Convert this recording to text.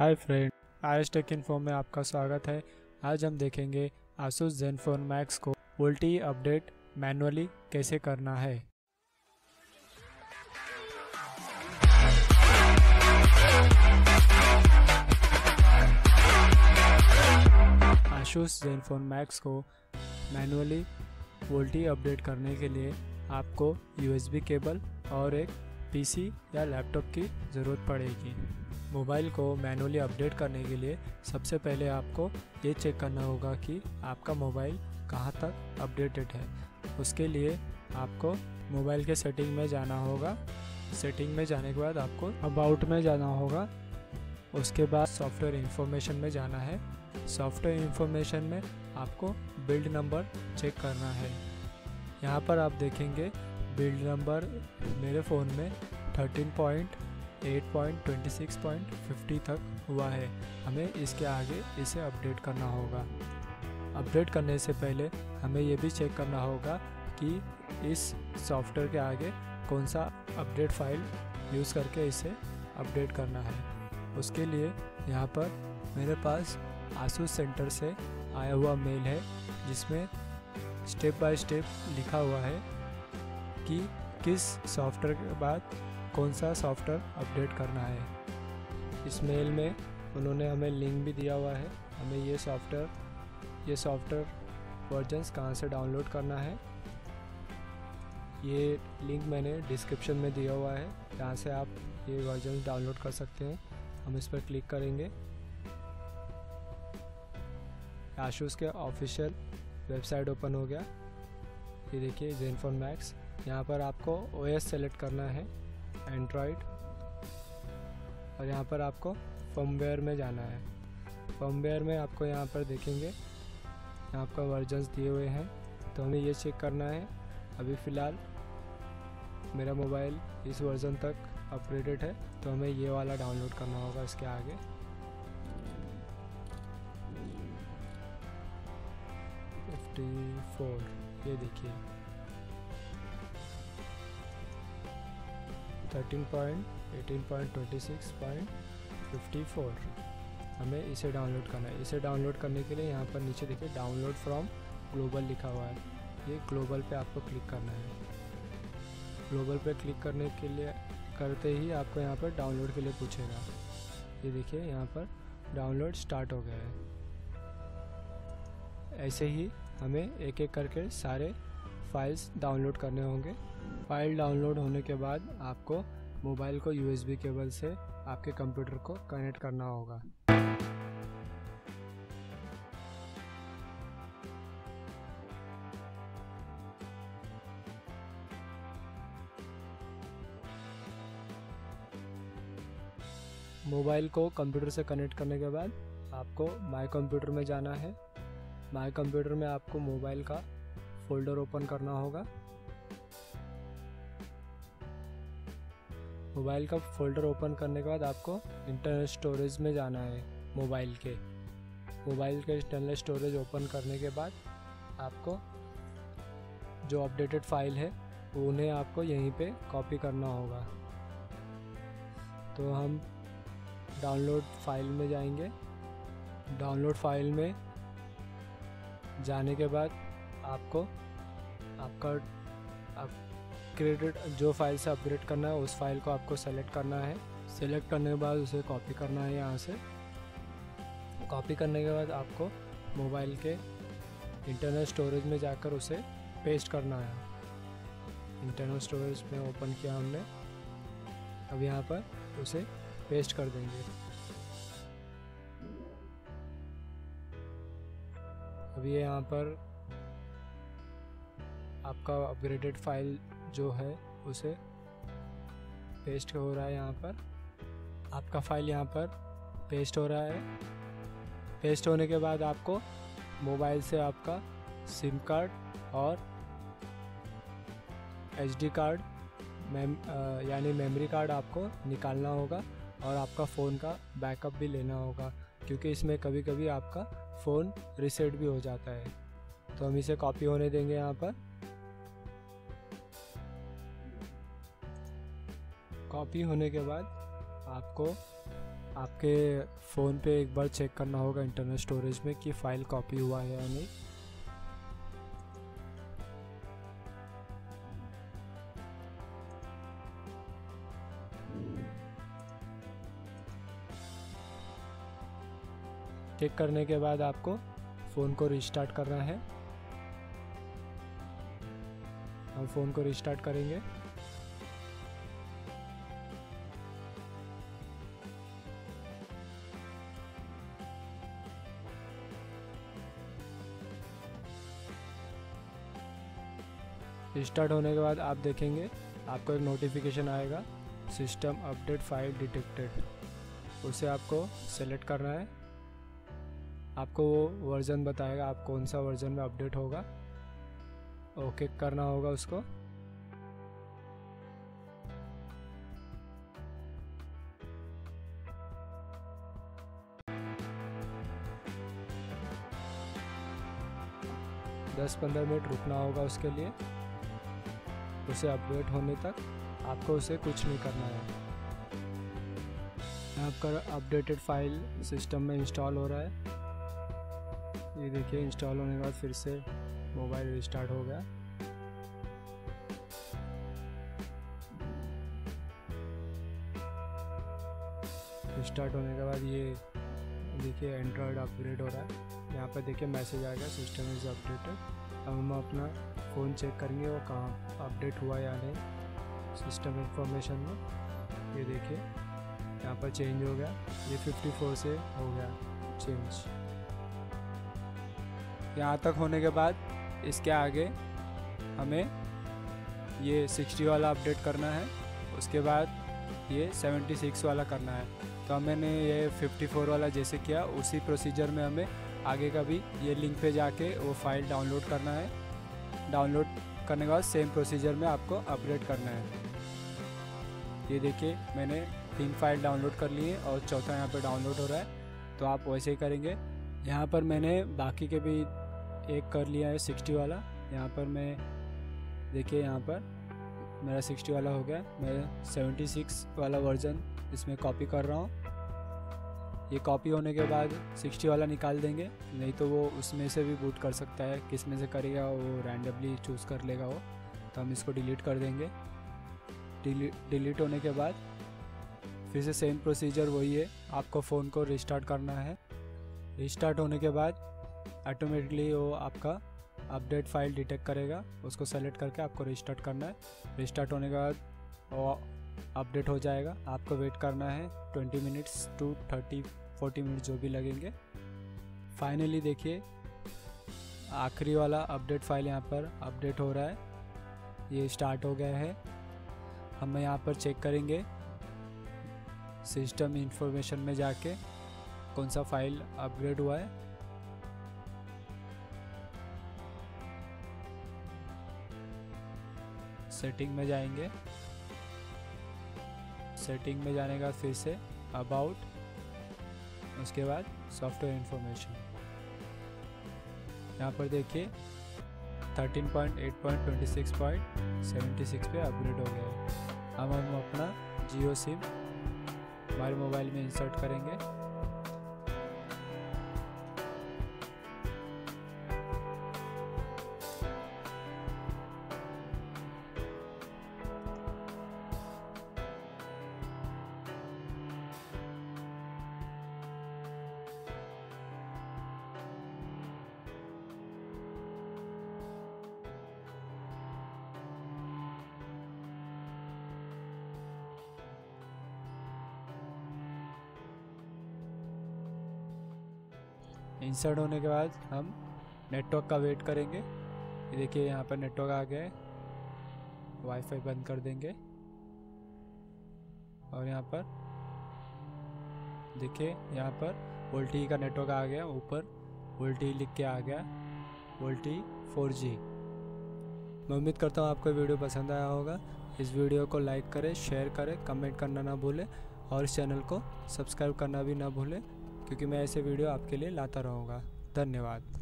हाय friend आज tech info में आपका स्वागत है। आज हम देखेंगे आसूस जेनफोन मैक्स को उल्टी अपडेट मैनुअली कैसे करना है। आसूस जेनफोन मैक्स को मैनुअली वोल्टी अपडेट करने के लिए आपको यूएसबी केबल और एक पीसी या लैपटॉप की ज़रूरत पड़ेगी। मोबाइल को मैनुअली अपडेट करने के लिए सबसे पहले आपको ये चेक करना होगा कि आपका मोबाइल कहाँ तक अपडेटेड है। उसके लिए आपको मोबाइल के सेटिंग में जाना होगा। सेटिंग में जाने के बाद आपको अबाउट में जाना होगा। उसके बाद सॉफ्टवेयर इंफॉर्मेशन में जाना है। सॉफ्टवेयर इंफॉर्मेशन में आपको बिल्ड नंबर चेक करना है। यहाँ पर आप देखेंगे, बिल्ड नंबर मेरे फ़ोन में 13.8.26.50 तक हुआ है। हमें इसके आगे इसे अपडेट करना होगा। अपडेट करने से पहले हमें यह भी चेक करना होगा कि इस सॉफ्टवेयर के आगे कौन सा अपडेट फ़ाइल यूज़ करके इसे अपडेट करना है। उसके लिए यहाँ पर मेरे पास आसूस सेंटर से आया हुआ मेल है, जिसमें स्टेप बाय स्टेप लिखा हुआ है कि किस सॉफ्टवेयर के बाद कौन सा सॉफ्टवेयर अपडेट करना है। इस मेल में उन्होंने हमें लिंक भी दिया हुआ है। हमें ये सॉफ्टवेयर ये सॉफ्टवेयर वर्जन्स कहाँ से डाउनलोड करना है, ये लिंक मैंने डिस्क्रिप्शन में दिया हुआ है। जहाँ से आप ये वर्जन डाउनलोड कर सकते हैं। हम इस पर क्लिक करेंगे। आशूस के ऑफिशियल वेबसाइट ओपन हो गया। ये देखिए जेनफोन मैक्स यहाँ पर आपको ओ एस सेलेक्ट करना है। एंड्रॉयड और यहाँ पर आपको फर्मवेयर में जाना है। फर्मवेयर में आपको यहाँ पर देखेंगे, यहाँ आपका वर्जन्स दिए हुए हैं। तो हमें ये चेक करना है। अभी फ़िलहाल मेरा मोबाइल इस वर्जन तक अपडेटेड है। तो हमें ये वाला डाउनलोड करना होगा इसके आगे। फिफ्टी फोर ये देखिए। Thirteen point eighteen point twenty six point fifty four हमें इसे डाउनलोड करना है। इसे डाउनलोड करने के लिए यहाँ पर नीचे देखिए डाउनलोड फ्रॉम ग्लोबल लिखा हुआ है। ये ग्लोबल पे आपको क्लिक करना है। ग्लोबल पे क्लिक करने के लिए, करते ही आपको यहाँ पर डाउनलोड के लिए पूछेगा। ये देखिए, यहाँ पर डाउनलोड स्टार्ट हो गया है। ऐसे ही हमें एक एक करके सारे फाइल्स डाउनलोड करने होंगे। फ़ाइल डाउनलोड होने के बाद आपको मोबाइल को यूएसबी केबल से आपके कंप्यूटर को कनेक्ट करना होगा। मोबाइल को कंप्यूटर से कनेक्ट करने के बाद आपको माय कंप्यूटर में जाना है। माय कंप्यूटर में आपको मोबाइल का फोल्डर ओपन करना होगा। मोबाइल का फोल्डर ओपन करने के बाद आपको इंटरनल स्टोरेज में जाना है मोबाइल के। मोबाइल के इंटरनल स्टोरेज ओपन करने के बाद आपको जो अपडेटेड फ़ाइल है उन्हें आपको यहीं पे कॉपी करना होगा। तो हम डाउनलोड फ़ाइल में जाएँगे। डाउनलोड फ़ाइल में जाने के बाद आपको आपका अपग्रेडेड जो फ़ाइल से अपग्रेड करना है, उस फ़ाइल को आपको सेलेक्ट करना है। सेलेक्ट करने के बाद उसे कॉपी करना है यहाँ से। कॉपी करने के बाद आपको मोबाइल के इंटरनल स्टोरेज में जाकर उसे पेस्ट करना है। इंटरनल स्टोरेज में ओपन किया हमने। अब यहाँ पर उसे पेस्ट कर देंगे। अभी यहाँ पर आपका अपग्रेडेड फ़ाइल जो है, उसे पेस्ट हो रहा है यहाँ पर। आपका फ़ाइल यहाँ पर पेस्ट हो रहा है। पेस्ट होने के बाद आपको मोबाइल से आपका सिम कार्ड और एच कार्ड मेम यानी मेमोरी कार्ड आपको निकालना होगा और आपका फ़ोन का बैकअप भी लेना होगा, क्योंकि इसमें कभी कभी आपका फ़ोन रिसेट भी हो जाता है। तो हम इसे कॉपी होने देंगे यहाँ पर। कॉपी होने के बाद आपको आपके फ़ोन पे एक बार चेक करना होगा इंटरनल स्टोरेज में कि फ़ाइल कॉपी हुआ है या नहीं। चेक करने के बाद आपको फ़ोन को रिस्टार्ट करना है। हम फ़ोन को रिस्टार्ट करेंगे। रिस्टार्ट होने के बाद आप देखेंगे, आपको एक नोटिफिकेशन आएगा सिस्टम अपडेट फ़ाइल डिटेक्टेड उसे आपको सेलेक्ट करना है। आपको वो वर्ज़न बताएगा, आप कौन सा वर्ज़न में अपडेट होगा। ओके करना होगा उसको। दस पंद्रह मिनट रुकना होगा उसके लिए। उसे अपडेट होने तक आपको उसे कुछ नहीं करना है। आपका अपडेटेड फ़ाइल सिस्टम में इंस्टॉल हो रहा है। ये देखिए, इंस्टॉल होने के बाद फिर से मोबाइल रिस्टार्ट हो गया। स्टार्ट होने के बाद ये देखिए एंड्रॉयड अपग्रेड हो रहा है। यहाँ पर देखिए, मैसेज आ गया, सिस्टम इज़ अपडेटेड। अब हम अपना फ़ोन चेक करेंगे वो कहाँ अपडेट हुआ या नहीं। सिस्टम इंफॉर्मेशन में, ये देखिए, यहाँ पर चेंज हो गया। ये 54 से हो गया, चेंज। यहाँ तक होने के बाद इसके आगे हमें ये 60 वाला अपडेट करना है, उसके बाद ये 76 वाला करना है। तो मैंने ये 54 वाला जैसे किया, उसी प्रोसीजर में हमें आगे का भी ये लिंक पे जाके वो फ़ाइल डाउनलोड करना है। डाउनलोड करने के बाद सेम प्रोसीजर में आपको अपडेट करना है। ये देखिए, मैंने तीन फ़ाइल डाउनलोड कर लिए और चौथा यहाँ पे डाउनलोड हो रहा है। तो आप वैसे ही करेंगे। यहाँ पर मैंने बाकी के भी एक कर लिया है सिक्सटी वाला। यहाँ पर मैं, देखिए यहाँ पर मेरा सिक्सटी वाला हो गया। मैं सेवेंटी सिक्स वाला वर्जन इसमें कॉपी कर रहा हूँ। ये कॉपी होने के बाद सिक्सटी वाला निकाल देंगे। नहीं तो वो उसमें से भी बूट कर सकता है, किसमें से करेगा वो रैंडमली चूज़ कर लेगा वो। तो हम इसको डिलीट कर देंगे। डिलीट होने के बाद फिर से सेम प्रोसीजर वही है। आपको फ़ोन को रिस्टार्ट करना है। रिस्टार्ट होने के बाद ऑटोमेटिकली वो आपका अपडेट फ़ाइल डिटेक्ट करेगा। उसको सेलेक्ट करके आपको रिस्टार्ट करना है। रिस्टार्ट होने के बाद अपडेट हो जाएगा। आपको वेट करना है 20 मिनट्स टू 30 40 मिनट जो भी लगेंगे। फाइनली देखिए, आखिरी वाला अपडेट फ़ाइल यहाँ पर अपडेट हो रहा है। ये स्टार्ट हो गया है। हम यहाँ पर चेक करेंगे। सिस्टम इंफॉर्मेशन में जाके कौन सा फ़ाइल अपग्रेड हुआ है। सेटिंग में जाएँगे। सेटिंग में जाने का फिर से अबाउट उसके बाद सॉफ्टवेयर इंफॉर्मेशन यहाँ पर देखिए 13.8.26.76 पे अपग्रेड हो गया अब हम अपना जियो सिम हमारे मोबाइल में इंसर्ट करेंगे। इंसर्ट होने के बाद हम नेटवर्क का वेट करेंगे। ये देखिए यहाँ पर नेटवर्क आ गया है। वाईफाई बंद कर देंगे। और यहाँ पर देखिए यहाँ पर वोल्टी का नेटवर्क आ गया। ऊपर वोल्टी लिख के आ गया। वोल्टी फोर जी मैं उम्मीद करता हूँ आपको वीडियो पसंद आया होगा। इस वीडियो को लाइक करें शेयर करें कमेंट करना ना भूलें और इस चैनल को सब्सक्राइब करना भी ना भूलें। क्योंकि मैं ऐसे वीडियो आपके लिए लाता रहूँगा। धन्यवाद।